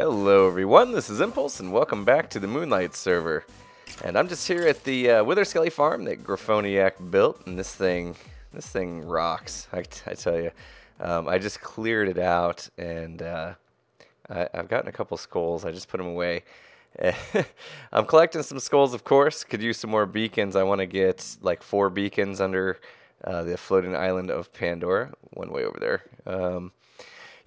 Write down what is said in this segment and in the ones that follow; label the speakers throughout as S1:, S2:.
S1: Hello everyone, this is Impulse and welcome back to the Moonlight server. And I'm just here at the uh, Wither Skelly farm that Graphoniac built and this thing, this thing rocks, I, I tell you. Um, I just cleared it out and uh, I, have gotten a couple skulls, I just put them away. I'm collecting some skulls of course, could use some more beacons. I want to get like four beacons under uh, the floating island of Pandora, one way over there. Um,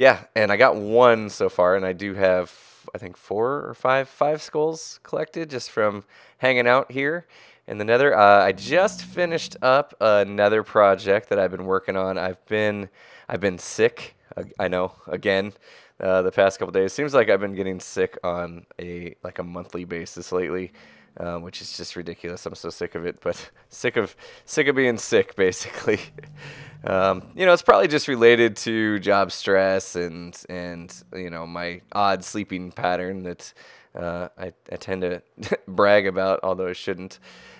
S1: yeah, and I got one so far, and I do have I think four or five five skulls collected just from hanging out here in the Nether. Uh, I just finished up another project that I've been working on. I've been I've been sick. I know again. Uh, the past couple days seems like I've been getting sick on a like a monthly basis lately. Um, which is just ridiculous. I'm so sick of it, but sick of sick of being sick, basically. Um, you know, it's probably just related to job stress and and you know my odd sleeping pattern that uh, I, I tend to brag about, although I shouldn't,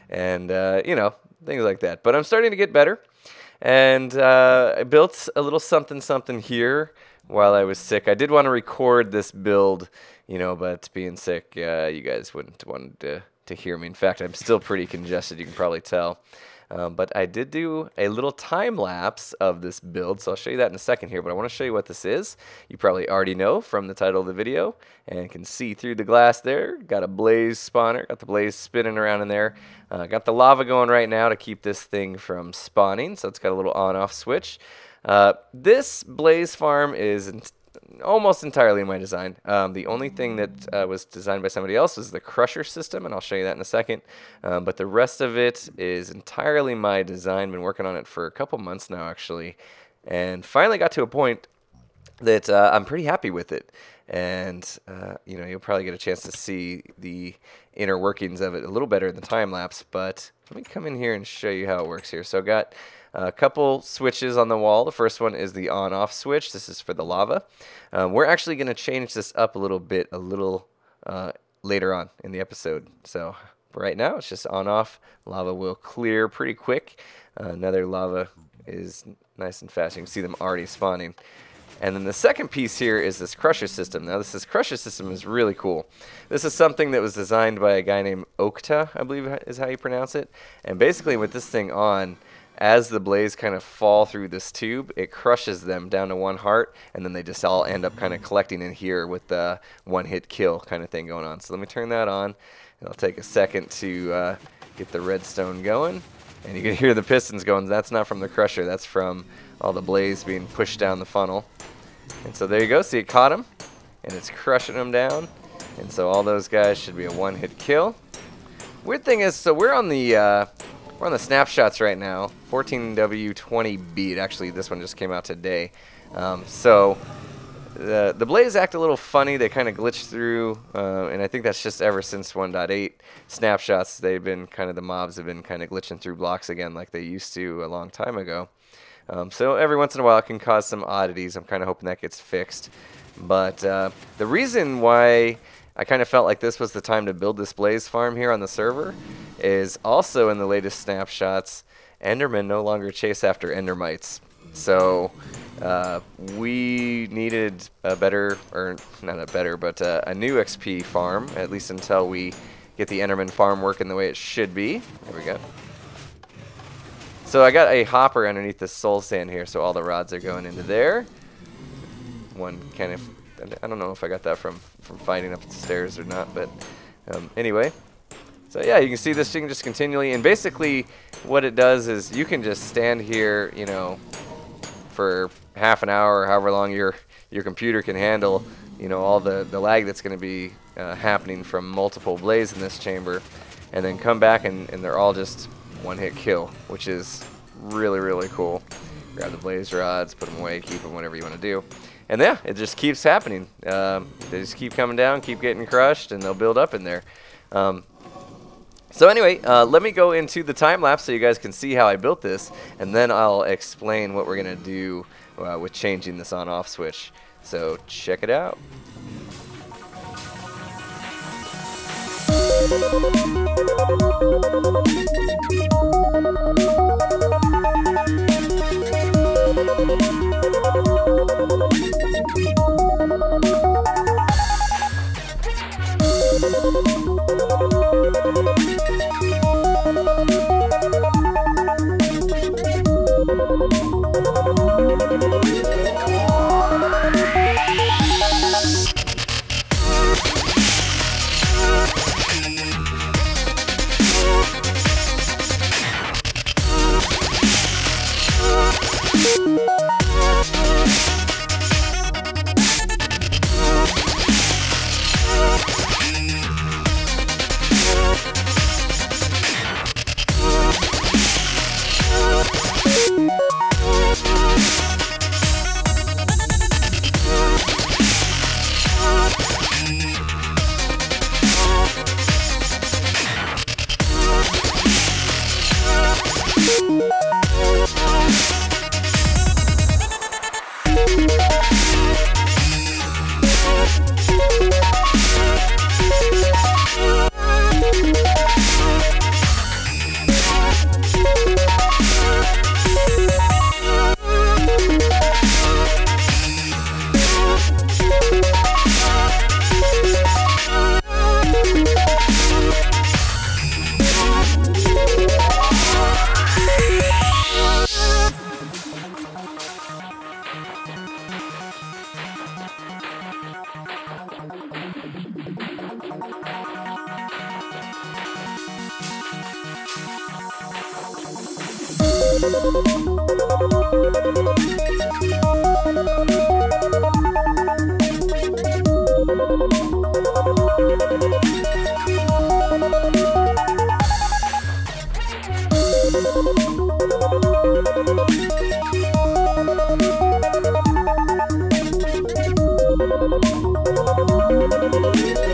S1: and uh, you know things like that. But I'm starting to get better, and uh, I built a little something something here while I was sick. I did want to record this build, you know, but being sick, uh, you guys wouldn't want to to hear me. In fact, I'm still pretty congested. You can probably tell. Um, but I did do a little time lapse of this build, so I'll show you that in a second here. But I want to show you what this is. You probably already know from the title of the video and can see through the glass there. Got a blaze spawner, got the blaze spinning around in there. Uh, got the lava going right now to keep this thing from spawning, so it's got a little on-off switch. Uh, this blaze farm is almost entirely my design. Um, the only thing that uh, was designed by somebody else was the crusher system, and I'll show you that in a second. Um, but the rest of it is entirely my design. Been working on it for a couple months now, actually, and finally got to a point that uh, I'm pretty happy with it. And uh, you know, you'll probably get a chance to see the inner workings of it a little better in the time lapse. But let me come in here and show you how it works here. So I've got a couple switches on the wall. The first one is the on-off switch. This is for the lava. Um, we're actually going to change this up a little bit a little uh, later on in the episode. So right now it's just on-off. Lava will clear pretty quick. Uh, another lava is nice and fast. You can see them already spawning. And then the second piece here is this crusher system. Now this is crusher system is really cool. This is something that was designed by a guy named Okta, I believe is how you pronounce it. And basically with this thing on, as the blaze kind of fall through this tube, it crushes them down to one heart, and then they just all end up kind of collecting in here with the one-hit kill kind of thing going on. So let me turn that on. It'll take a second to uh, get the redstone going, and you can hear the pistons going. That's not from the crusher. That's from all the blaze being pushed down the funnel. And so there you go. See, it caught him, and it's crushing them down. And so all those guys should be a one-hit kill. Weird thing is, so we're on the uh, we're on the snapshots right now. 14W20B. Actually, this one just came out today. Um, so the the Blaze act a little funny. They kind of glitch through, uh, and I think that's just ever since 1.8 snapshots. They've been kind of the mobs have been kind of glitching through blocks again, like they used to a long time ago. Um, so every once in a while, it can cause some oddities. I'm kind of hoping that gets fixed. But uh, the reason why I kind of felt like this was the time to build this Blaze farm here on the server is also in the latest snapshots, Endermen no longer chase after Endermites. So uh, we needed a better, or not a better, but uh, a new XP farm, at least until we get the Enderman farm working the way it should be. There we go. So I got a hopper underneath the soul sand here, so all the rods are going into there. One kind of, I don't know if I got that from, from fighting up the stairs or not, but um, anyway, so yeah, you can see this thing just continually, and basically what it does is you can just stand here, you know, for half an hour or however long your your computer can handle, you know, all the, the lag that's going to be uh, happening from multiple blaze in this chamber, and then come back and, and they're all just one-hit kill, which is really, really cool. Grab the blaze rods, put them away, keep them, whatever you want to do. And yeah, it just keeps happening. Um, they just keep coming down, keep getting crushed, and they'll build up in there. Um, so anyway, uh, let me go into the time lapse so you guys can see how I built this, and then I'll explain what we're going to do uh, with changing this on-off switch. So check it out. Thank you.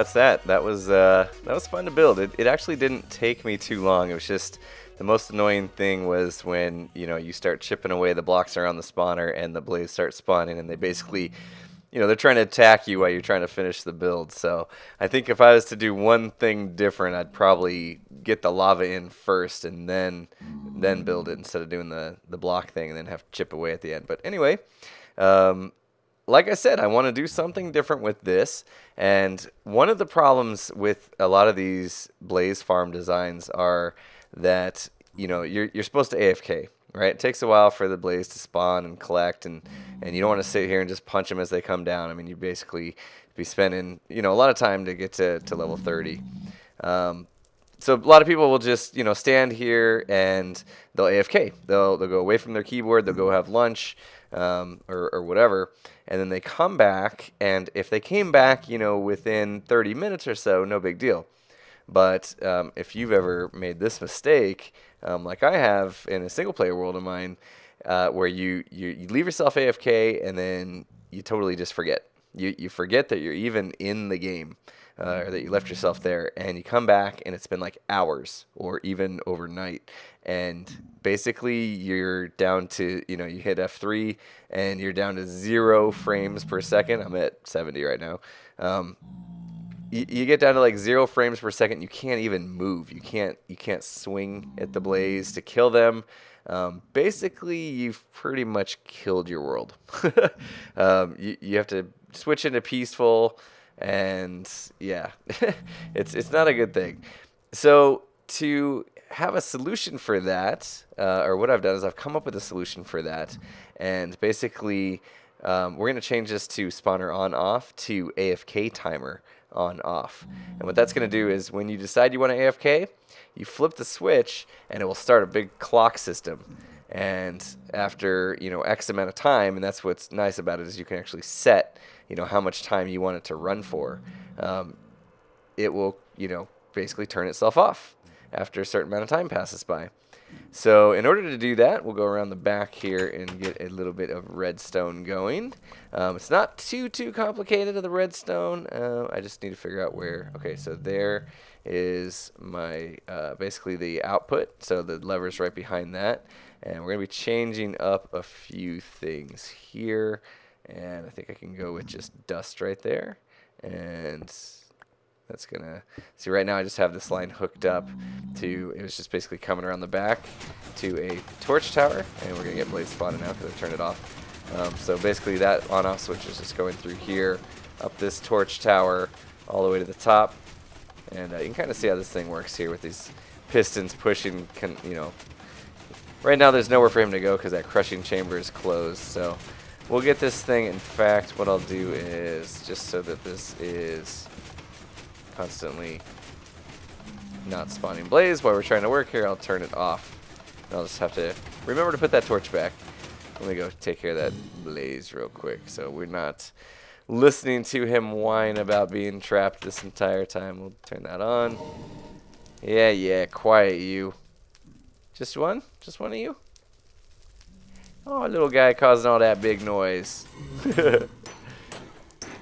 S1: That's that. That was uh, that was fun to build. It, it actually didn't take me too long. It was just the most annoying thing was when you know you start chipping away the blocks around the spawner and the blaze start spawning and they basically you know they're trying to attack you while you're trying to finish the build. So I think if I was to do one thing different, I'd probably get the lava in first and then then build it instead of doing the the block thing and then have to chip away at the end. But anyway. Um, like I said, I want to do something different with this. And one of the problems with a lot of these Blaze Farm designs are that, you know, you're, you're supposed to AFK, right? It takes a while for the Blaze to spawn and collect, and, and you don't want to sit here and just punch them as they come down. I mean, you basically be spending, you know, a lot of time to get to, to level 30. Um, so a lot of people will just you know stand here and they'll AFK. They'll they'll go away from their keyboard. They'll go have lunch um, or or whatever, and then they come back. And if they came back, you know, within 30 minutes or so, no big deal. But um, if you've ever made this mistake, um, like I have in a single player world of mine, uh, where you, you you leave yourself AFK and then you totally just forget. You you forget that you're even in the game uh, or that you left yourself there, and you come back and it's been like hours or even overnight, and basically you're down to you know you hit F3 and you're down to zero frames per second. I'm at 70 right now. Um, you, you get down to like zero frames per second. You can't even move. You can't you can't swing at the blaze to kill them. Um, basically, you've pretty much killed your world. um, you, you have to switch into peaceful and yeah, it's it's not a good thing. So to have a solution for that, uh, or what I've done is I've come up with a solution for that, and basically um, we're gonna change this to spawner on off to AFK timer on off. And what that's gonna do is when you decide you want to AFK, you flip the switch and it will start a big clock system. And after you know X amount of time, and that's what's nice about it is you can actually set you know how much time you want it to run for, um, it will you know basically turn itself off after a certain amount of time passes by. So in order to do that, we'll go around the back here and get a little bit of redstone going. Um, it's not too, too complicated of the redstone. Uh, I just need to figure out where. Okay, so there is my, uh, basically the output. So the lever's right behind that. And we're going to be changing up a few things here. And I think I can go with just dust right there. And that's gonna see right now I just have this line hooked up to it was just basically coming around the back to a torch tower and we're gonna get blaze spotted now because I turned it off. Um, so basically that on off switch is just going through here up this torch tower all the way to the top. And uh, you can kind of see how this thing works here with these pistons pushing can you know. Right now there's nowhere for him to go because that crushing chamber is closed so we'll get this thing. In fact what I'll do is just so that this is constantly not spawning blaze while we're trying to work here, I'll turn it off. And I'll just have to remember to put that torch back. Let me go take care of that blaze real quick so we're not listening to him whine about being trapped this entire time. We'll turn that on. Yeah, yeah, quiet you. Just one? Just one of you? Oh, little guy causing all that big noise.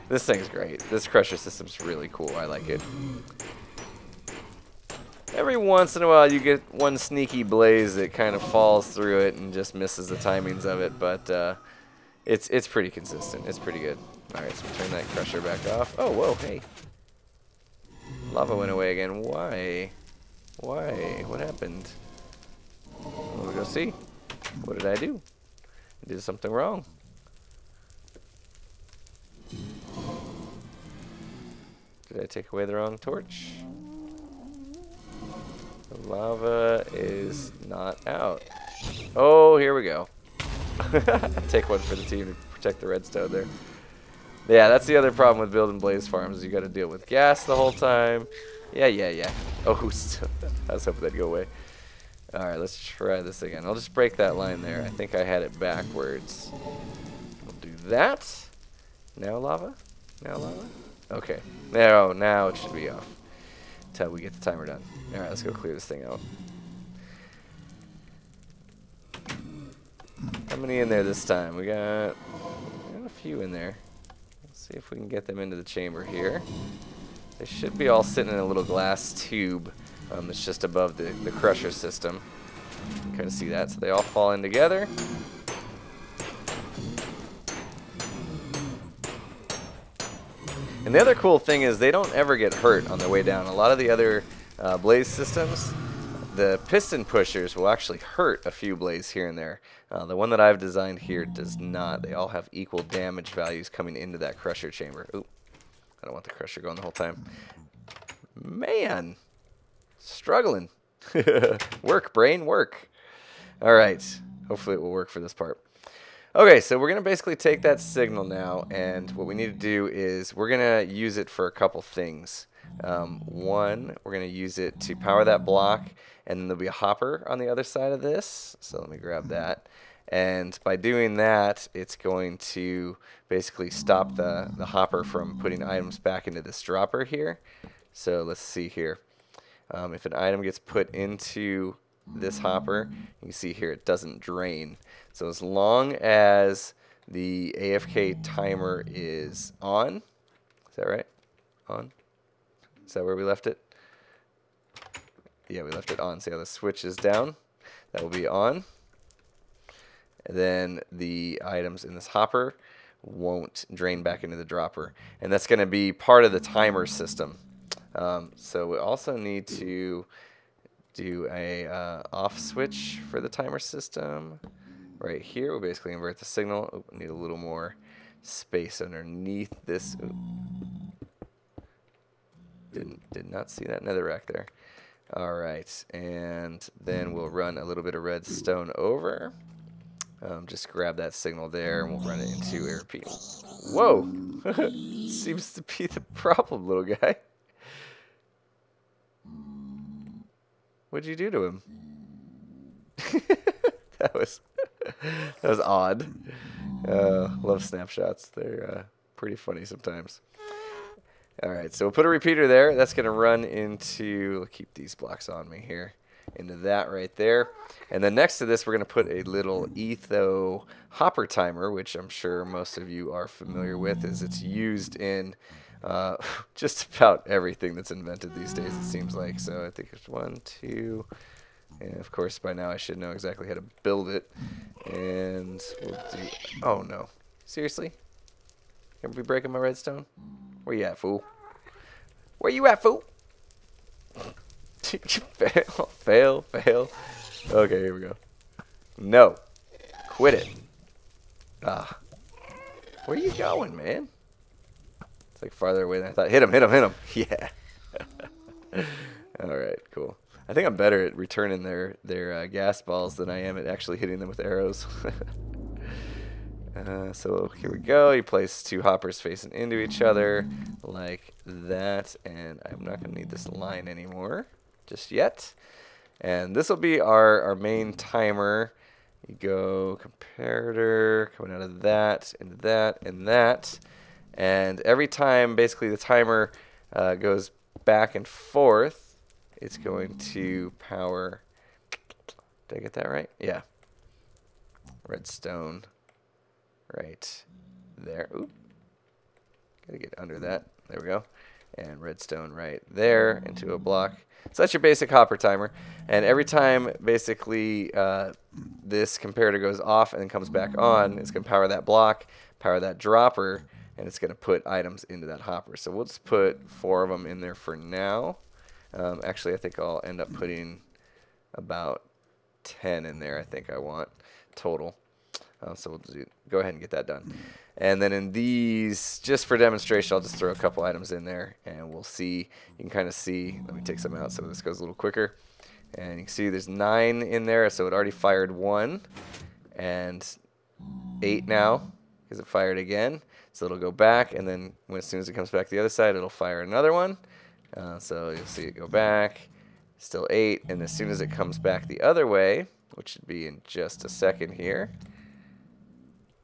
S1: this thing's great. This crusher system's really cool. I like it. Every once in a while you get one sneaky blaze that kind of falls through it and just misses the timings of it, but uh, it's it's pretty consistent. It's pretty good. Alright, so turn that crusher back off. Oh, whoa, hey. Lava went away again. Why? Why? What happened? We'll go see. What did I do? I did something wrong. Did I take away the wrong torch? The lava is not out. Oh, here we go. take one for the team to protect the redstone there. Yeah, that's the other problem with building blaze farms. You got to deal with ghast the whole time. Yeah, yeah, yeah. Oh, I was hoping that'd go away. All right, let's try this again. I'll just break that line there. I think I had it backwards. We'll do that. Now lava? Now lava? Okay. Now, now it should be off. Until we get the timer done. All right, let's go clear this thing out. How many in there this time? We got, got a few in there. Let's see if we can get them into the chamber here. They should be all sitting in a little glass tube um, it's just above the, the crusher system. Kind of see that. So they all fall in together. And the other cool thing is they don't ever get hurt on their way down. A lot of the other uh, blaze systems, the piston pushers will actually hurt a few blaze here and there. Uh, the one that I've designed here does not. They all have equal damage values coming into that crusher chamber. Ooh, I don't want the crusher going the whole time. Man, struggling. work, brain, work. All right. Hopefully it will work for this part. Okay, so we're going to basically take that signal now, and what we need to do is we're going to use it for a couple things. Um, one, we're going to use it to power that block, and then there'll be a hopper on the other side of this. So let me grab that. And by doing that, it's going to basically stop the, the hopper from putting items back into this dropper here. So let's see here. Um, if an item gets put into this hopper, you can see here it doesn't drain. So as long as the AFK timer is on, is that right? On? Is that where we left it? Yeah, we left it on. See how the switch is down? That will be on. And then the items in this hopper won't drain back into the dropper. And that's going to be part of the timer system. Um, so we also need to do a uh, off switch for the timer system. Right here, we'll basically invert the signal. Oh, need a little more space underneath this. Didn't did not see that netherrack there. All right, and then we'll run a little bit of redstone over. Um, just grab that signal there, and we'll run it into ARP. Whoa! Seems to be the problem, little guy. What'd you do to him? that was that was odd. Uh, love snapshots. They're uh, pretty funny sometimes. All right, so we'll put a repeater there. That's going to run into, keep these blocks on me here, into that right there. And then next to this, we're going to put a little Etho hopper timer, which I'm sure most of you are familiar with, as it's used in uh, just about everything that's invented these days, it seems like. So I think it's one, two, and of course by now I should know exactly how to build it. And we'll do, oh no, seriously? Gonna be breaking my redstone? Where you at, fool? Where you at, fool? fail, fail, fail. Okay, here we go. No. Quit it. Ah. Where you going, man? It's like farther away than I thought. Hit him, hit him, hit him. Yeah. All right, cool. I think I'm better at returning their their uh, gas balls than I am at actually hitting them with arrows. uh, so here we go. You place two hoppers facing into each other like that, and I'm not going to need this line anymore just yet. And this will be our, our main timer. You go comparator, coming out of that, and that, and that. And every time, basically, the timer uh, goes back and forth it's going to power. Did I get that right? Yeah. Redstone right there. Oop. Gotta get under that. There we go. And redstone right there into a block. So that's your basic hopper timer. And every time basically uh, this comparator goes off and comes back on, it's going to power that block, power that dropper, and it's going to put items into that hopper. So we'll just put four of them in there for now. Um, actually, I think I'll end up putting about 10 in there, I think I want total. Uh, so we'll do, go ahead and get that done. And then in these, just for demonstration, I'll just throw a couple items in there and we'll see. You can kind of see, let me take some out so this goes a little quicker. And you can see there's nine in there, so it already fired one. And eight now, because it fired again. So it'll go back, and then when, as soon as it comes back the other side, it'll fire another one. Uh, so you'll see it go back, still eight. And as soon as it comes back the other way, which should be in just a second here,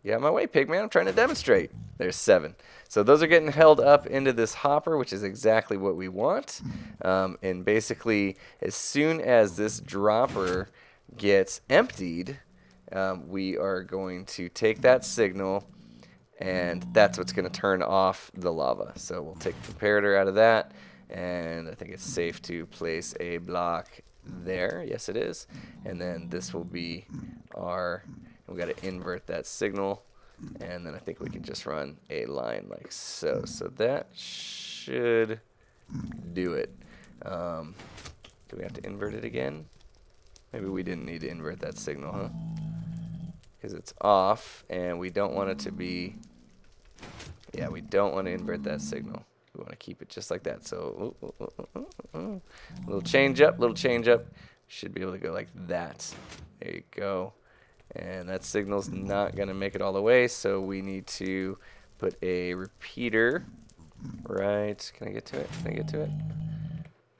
S1: yeah, my way, Pigman. I'm trying to demonstrate. There's seven. So those are getting held up into this hopper, which is exactly what we want. Um, and basically, as soon as this dropper gets emptied, um, we are going to take that signal, and that's what's going to turn off the lava. So we'll take the comparator out of that, and I think it's safe to place a block there. Yes, it is. And then this will be our we've got to invert that signal. And then I think we can just run a line like so. So that should do it. Um, do we have to invert it again? Maybe we didn't need to invert that signal, huh? Because it's off, and we don't want it to be... Yeah, we don't want to invert that signal. We want to keep it just like that. So, ooh, ooh, ooh, little change up, little change up. Should be able to go like that. There you go. And that signal's not going to make it all the way, so we need to put a repeater right. Can I get to it? Can I get to it?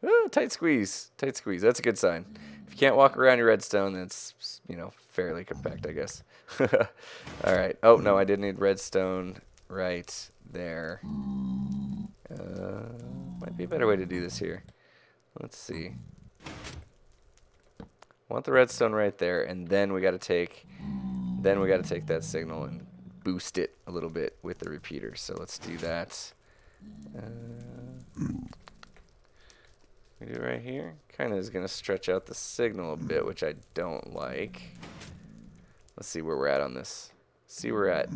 S1: Ooh, tight squeeze. Tight squeeze. That's a good sign. If you can't walk around your redstone, that's, you know, fairly compact, I guess. all right. Oh, no, I did need redstone right there. Uh, might be a better way to do this here. Let's see want the redstone right there, and then we got to take, then we got to take that signal and boost it a little bit with the repeater. So let's do that. Uh, we do it right here. Kind of is going to stretch out the signal a bit, which I don't like. Let's see where we're at on this. See where we're at.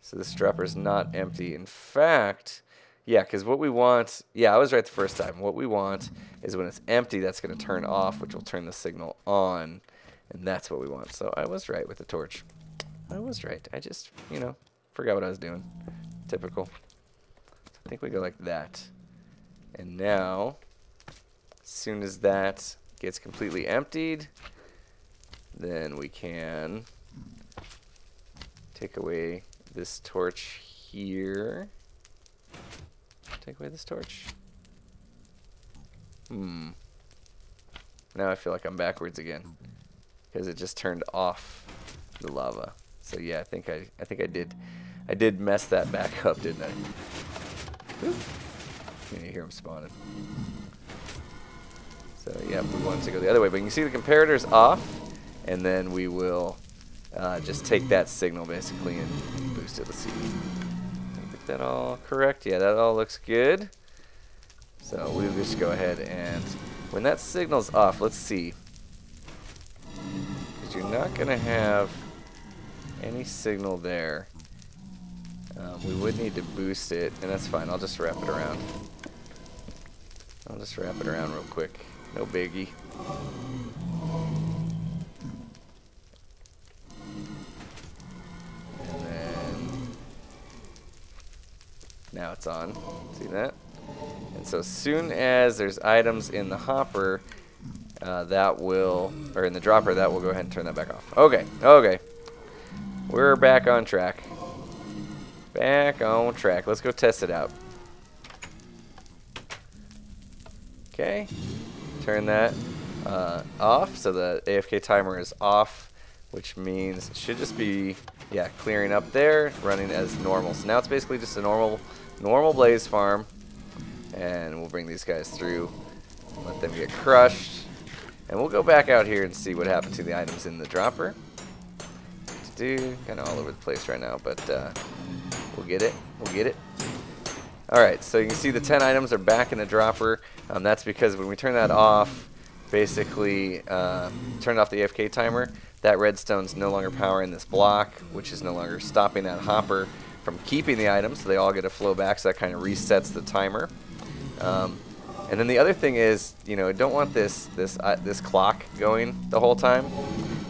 S1: So this dropper's not empty. In fact, yeah, because what we want, yeah, I was right the first time. What we want is when it's empty, that's going to turn off, which will turn the signal on, and that's what we want. So I was right with the torch. I was right. I just, you know, forgot what I was doing. Typical. I think we go like that. And now, as soon as that gets completely emptied, then we can take away this torch here. Take away this torch. Hmm. Now I feel like I'm backwards again. Because it just turned off the lava. So yeah, I think I I think I did I did mess that back up, didn't I? Oop. You hear him spawning. So yeah, we wanted to go the other way, but you can see the comparator's off, and then we will uh, just take that signal basically and boost it. Let's see that all correct? Yeah, that all looks good. So we'll just go ahead and when that signal's off, let's see. Because you're not going to have any signal there. Um, we would need to boost it, and that's fine. I'll just wrap it around. I'll just wrap it around real quick. No biggie. Now it's on. See that? And so as soon as there's items in the hopper, uh, that will, or in the dropper, that will go ahead and turn that back off. Okay, okay. We're back on track. Back on track. Let's go test it out. Okay. Turn that uh, off so the AFK timer is off, which means it should just be, yeah, clearing up there, running as normal. So now it's basically just a normal normal blaze farm and we'll bring these guys through Let them get crushed. And we'll go back out here and see what happened to the items in the dropper. Do kind of all over the place right now, but uh, we'll get it. We'll get it. All right, so you can see the 10 items are back in the dropper. Um, that's because when we turn that off, basically uh, turned off the AFK timer, that redstone's no longer powering this block, which is no longer stopping that hopper from keeping the items, so they all get to flow back, so that kind of resets the timer. Um, and then the other thing is, you know, I don't want this this uh, this clock going the whole time.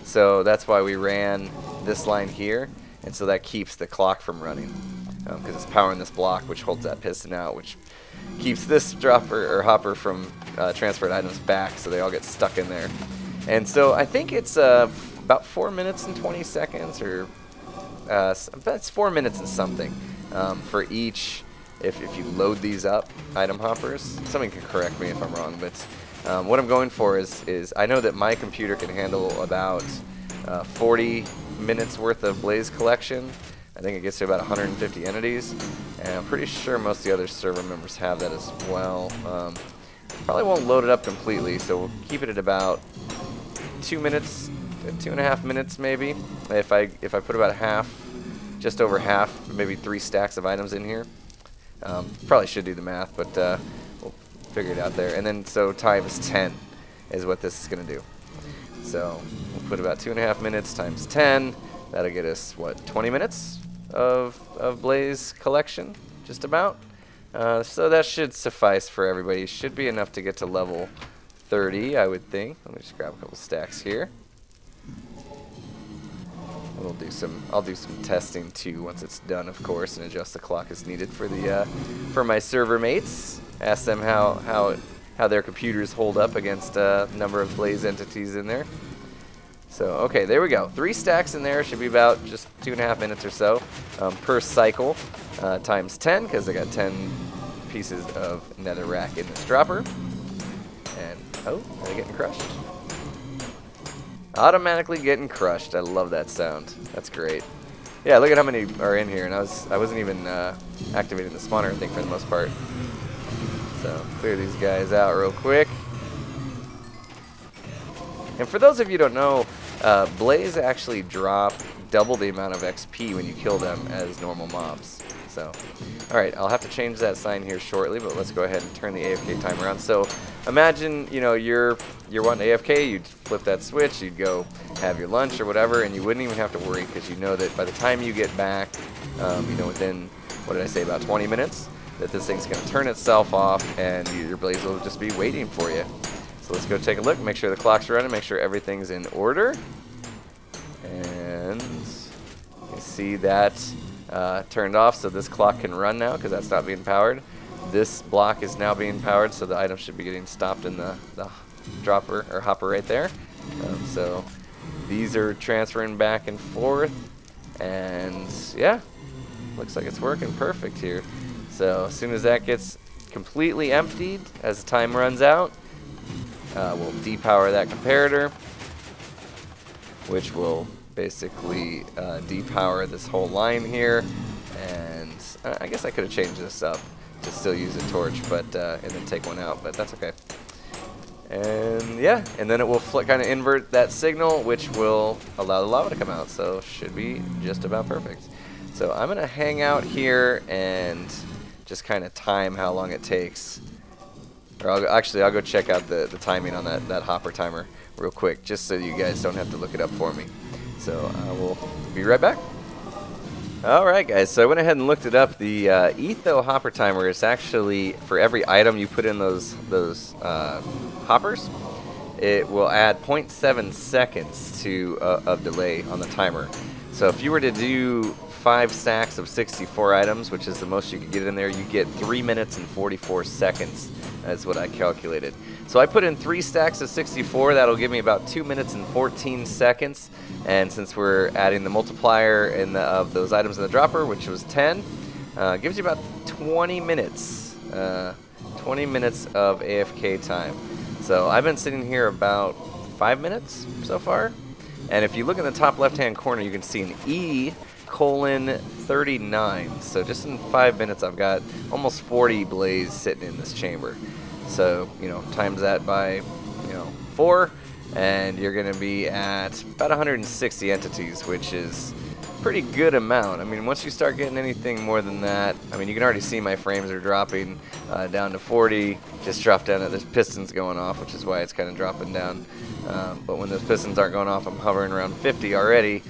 S1: So that's why we ran this line here, and so that keeps the clock from running because um, it's powering this block, which holds that piston out, which keeps this dropper or hopper from uh, transferred items back, so they all get stuck in there. And so I think it's uh, about four minutes and 20 seconds, or uh, that's four minutes and something um, for each. If, if you load these up, item hoppers, Someone can correct me if I'm wrong, but um, what I'm going for is, is I know that my computer can handle about uh, 40 minutes worth of Blaze collection. I think it gets to about 150 entities, and I'm pretty sure most of the other server members have that as well. Um, probably won't load it up completely, so we'll keep it at about two minutes, two and a half minutes maybe. If I if I put about half, just over half, maybe three stacks of items in here. Um, probably should do the math, but uh, we'll figure it out there. And then so times 10 is what this is going to do. So we'll put about two and a half minutes times 10. That'll get us, what, 20 minutes of, of Blaze collection, just about. Uh, so that should suffice for everybody. Should be enough to get to level 30, I would think. Let me just grab a couple stacks here. We'll do some. I'll do some testing too once it's done, of course, and adjust the clock as needed for the uh, for my server mates. Ask them how how how their computers hold up against a number of Blaze entities in there. So okay, there we go. Three stacks in there should be about just two and a half minutes or so um, per cycle, uh, times 10 because I got 10 pieces of netherrack in this dropper. And oh, they're getting crushed? Automatically getting crushed. I love that sound. That's great. Yeah, look at how many are in here, and I was I wasn't even uh, activating the spawner, I think, for the most part. So clear these guys out real quick. And for those of you who don't know, uh, Blaze actually drop double the amount of XP when you kill them as normal mobs. So, alright, I'll have to change that sign here shortly, but let's go ahead and turn the AFK timer on. So, imagine, you know, you're you're wanting AFK, you'd flip that switch, you'd go have your lunch or whatever, and you wouldn't even have to worry because you know that by the time you get back, um, you know, within, what did I say, about 20 minutes, that this thing's going to turn itself off and your blaze will just be waiting for you. So let's go take a look, make sure the clock's running, make sure everything's in order. And you see that uh, turned off so this clock can run now because that's not being powered. This block is now being powered so the item should be getting stopped in the, the dropper or hopper right there. Um, so these are transferring back and forth and yeah, looks like it's working perfect here. So as soon as that gets completely emptied as the time runs out, uh, we'll depower that comparator, which will basically uh, depower this whole line here. And uh, I guess I could have changed this up to still use a torch, but uh, and then take one out, but that's okay. And yeah, and then it will kind of invert that signal, which will allow the lava to come out. So should be just about perfect. So I'm gonna hang out here and just kind of time how long it takes. Or I'll, actually, I'll go check out the, the timing on that, that hopper timer real quick, just so you guys don't have to look it up for me. So I will be right back. Alright guys, so I went ahead and looked it up. The uh, Etho hopper timer is actually, for every item you put in those, those uh, hoppers, it will add 0.7 seconds to uh, of delay on the timer. So if you were to do five stacks of 64 items, which is the most you could get in there, you get 3 minutes and 44 seconds. That's what I calculated. So I put in three stacks of 64. That'll give me about 2 minutes and 14 seconds. And since we're adding the multiplier in the, of those items in the dropper, which was 10, uh, gives you about 20 minutes. Uh, 20 minutes of AFK time. So I've been sitting here about 5 minutes so far. And if you look in the top left-hand corner, you can see an E colon 39. So just in five minutes, I've got almost 40 blaze sitting in this chamber. So, you know, times that by, you know, 4, and you're going to be at about 160 entities, which is pretty good amount. I mean, once you start getting anything more than that, I mean, you can already see my frames are dropping uh, down to 40. Just dropped down. There's pistons going off, which is why it's kind of dropping down. Um, but when those pistons aren't going off, I'm hovering around 50 already.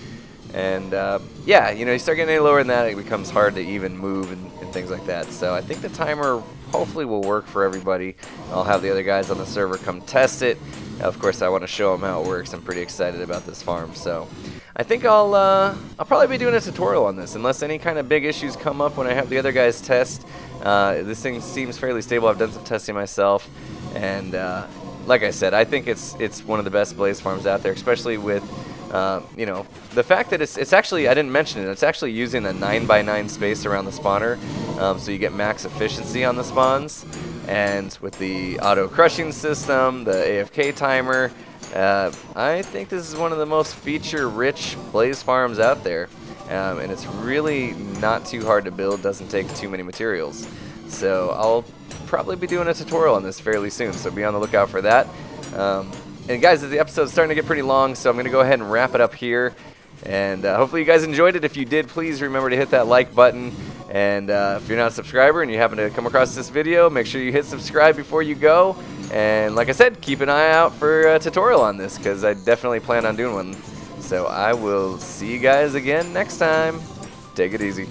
S1: And uh, yeah, you know, you start getting any lower than that, it becomes hard to even move and, and things like that. So I think the timer hopefully will work for everybody. I'll have the other guys on the server come test it. Of course, I want to show them how it works. I'm pretty excited about this farm. So I think I'll uh, I'll probably be doing a tutorial on this unless any kind of big issues come up when I have the other guys test. Uh, this thing seems fairly stable. I've done some testing myself, and uh, like I said, I think it's it's one of the best blaze farms out there, especially with uh, you know the fact that it's it's actually I didn't mention it. It's actually using a nine by nine space around the spawner, um, so you get max efficiency on the spawns. And with the auto crushing system, the AFK timer, uh, I think this is one of the most feature-rich blaze farms out there, um, and it's really not too hard to build, doesn't take too many materials. So I'll probably be doing a tutorial on this fairly soon, so be on the lookout for that. Um, and guys, the episode's starting to get pretty long, so I'm going to go ahead and wrap it up here. And uh, hopefully you guys enjoyed it. If you did, please remember to hit that like button. And uh, if you're not a subscriber and you happen to come across this video, make sure you hit subscribe before you go. And like I said, keep an eye out for a tutorial on this because I definitely plan on doing one. So I will see you guys again next time. Take it easy.